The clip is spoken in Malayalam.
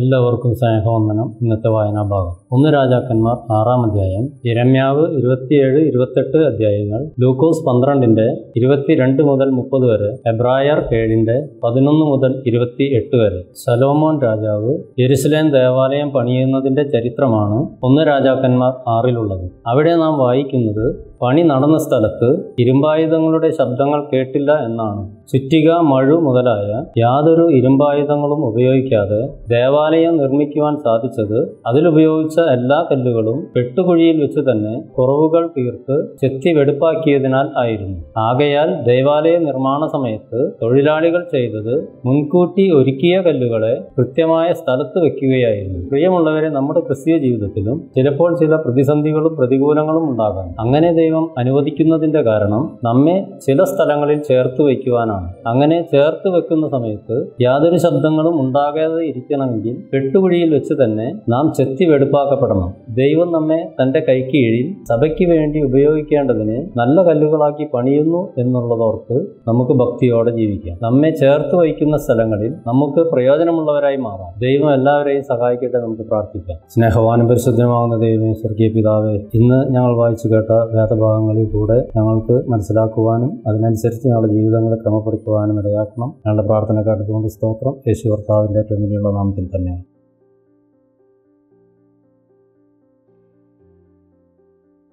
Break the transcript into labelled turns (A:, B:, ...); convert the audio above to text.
A: എല്ലാവർക്കും സ്നേഹവന്ദനം. ഇന്നത്തെ വായനാ ഭാഗം ഒന്ന് രാജാക്കന്മാർ ആറാം അധ്യായം ഇരമ്യാവ് ഇരുപത്തിയേഴ് ഇരുപത്തെട്ട് അധ്യായങ്ങൾ ലൂക്കോസ് പന്ത്രണ്ടിന്റെ ഇരുപത്തിരണ്ട് മുതൽ മുപ്പത് വരെ എബ്രായർ ഏഴിന്റെ പതിനൊന്ന് മുതൽ ഇരുപത്തി എട്ട് വരെ. സലോമോൻ രാജാവ് യെരുസലേം ദേവാലയം പണിയുന്നതിന്റെ ചരിത്രമാണ് ഒന്ന് രാജാക്കന്മാർ ആറിലുള്ളത്. അവിടെ നാം വായിക്കുന്നത് പണി നടന്ന സ്ഥലത്ത് ഇരുമ്പായുധങ്ങളുടെ ശബ്ദങ്ങൾ കേട്ടില്ല എന്നാണ്. ചുറ്റിക മഴു മുതലായ യാതൊരു ഇരുമ്പായുധങ്ങളും ഉപയോഗിക്കാതെ ദേവാലയം നിർമ്മിക്കുവാൻ സാധിച്ചത് അതിലുപയോഗിച്ച എല്ലാ കല്ലുകളും വെട്ടുകുഴിയിൽ വെച്ച് തന്നെ കുറവുകൾ തീർത്ത് ചെത്തി വെടുപ്പാക്കിയതിനാൽ ആയിരുന്നു. ആകയാൽ ദേവാലയ നിർമ്മാണ സമയത്ത് തൊഴിലാളികൾ ചെയ്തത് മുൻകൂട്ടി ഒരുക്കിയ കല്ലുകളെ കൃത്യമായ സ്ഥലത്ത് വെക്കുകയായിരുന്നു. പ്രിയമുള്ളവരെ നമ്മുടെ ക്രിസ്തീയ ജീവിതത്തിലും ചിലപ്പോൾ ചില പ്രതിസന്ധികളും പ്രതികൂലങ്ങളും ഉണ്ടാകാം. അങ്ങനെ ദൈവം അനുവദിക്കുന്നതിന്റെ കാരണം നമ്മെ ചില സ്ഥലങ്ങളിൽ ചേർത്ത് വയ്ക്കുവാനാണ്. അങ്ങനെ ചേർത്ത് വെക്കുന്ന സമയത്ത് യാതൊരു ശബ്ദങ്ങളും ഉണ്ടാകാതെ ഇരിക്കണമെങ്കിൽ വെട്ടുകുഴിയിൽ വെച്ച് തന്നെ നാം ചെത്തി വെടുപ്പാക്കപ്പെടണം. ദൈവം നമ്മെ തന്റെ കൈക്കീഴിൽ സഭയ്ക്ക് വേണ്ടി ഉപയോഗിക്കേണ്ടതിന് നല്ല കല്ലുകളാക്കി പണിയുന്നു എന്നുള്ളതോർത്ത് നമുക്ക് ഭക്തിയോടെ ജീവിക്കാം. നമ്മെ ചേർത്ത് വയ്ക്കുന്ന സ്ഥലങ്ങളിൽ നമുക്ക് പ്രയോജനമുള്ളവരായി മാറാം. ദൈവം എല്ലാവരെയും സഹായിക്കട്ടെ നമുക്ക് പ്രാർത്ഥിക്കാം. സ്നേഹവാനും പരിശുദ്ധമാകുന്ന ദൈവമേ സ്വർഗീയ പിതാവേ ഇന്ന് ഞങ്ങൾ വായിച്ചു കേട്ട വേദഭാഗങ്ങളിൽ കൂടെ ഞങ്ങൾക്ക് മനസ്സിലാക്കുവാനും അതിനനുസരിച്ച് ഞങ്ങളുടെ ജീവിതങ്ങളെ ക്രമപ്പെടുത്തുവാനും ഇടയാക്കണം. ഞങ്ങളുടെ പ്രാർത്ഥന കേട്ടതുകൊണ്ട് സ്തോത്രം. യേശു കർത്താവിന്റെ ഏറ്റവും വലിയുള്ള നാമത്തിൽ തന്നെ.